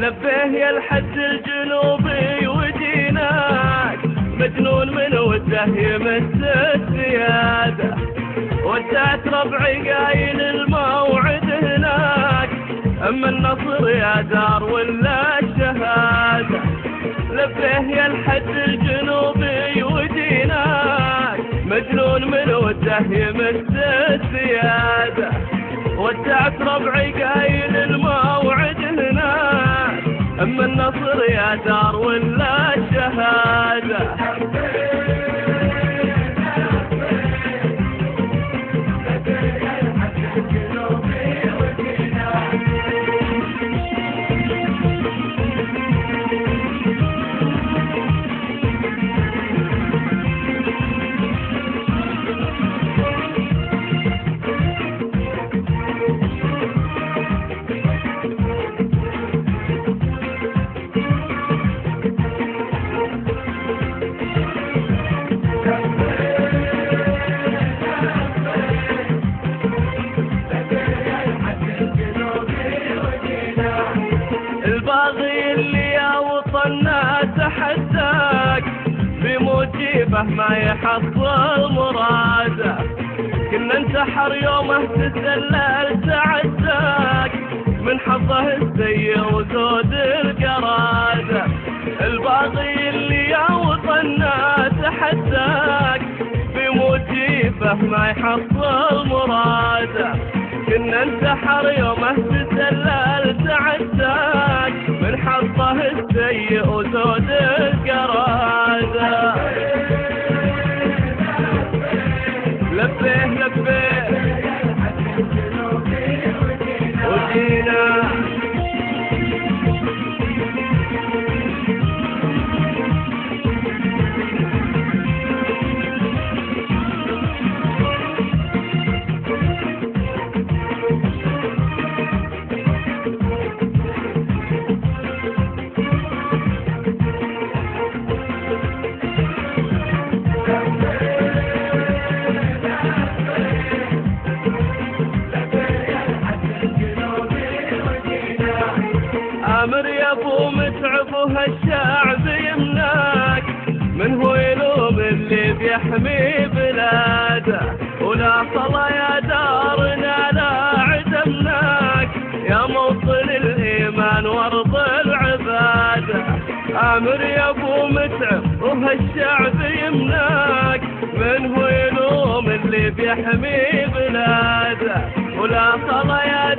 لبيه يا الحد الجنوبي وديناك مجنون من وده يمس الزيادة ودعت ربعي قايل الموعد هناك. أما النصر يا دار ولا الشهادة لبيه يا الحد الجنوبي وديناك مجنون من وده يمس الزيادة ودعت ربعي قايل اما النصر يا دار ولا الشهاده تحداك بمجيبه ما يحصل مراده كنا انتحر يومه تسلل تعداك من حظه السيء وزود القراده الباغي اللي يا وطننا تحداك بمجيبه ما يحصل مراده كنا انتحر يومه تسلل تعداك حظه السيء وزود القرادة لبيه لبيه ودينا أمر يا ابو متعب وهالشعب يمناك من هو يلوم اللي بيحمي بلاده؟ ولا صلى يا دارنا لا عدمناك يا موطن الإيمان وارض العباده آمر يا أبو متعب وهالشعب يمناك من هو يلوم اللي بيحمي بلاده؟ ولا صلى يا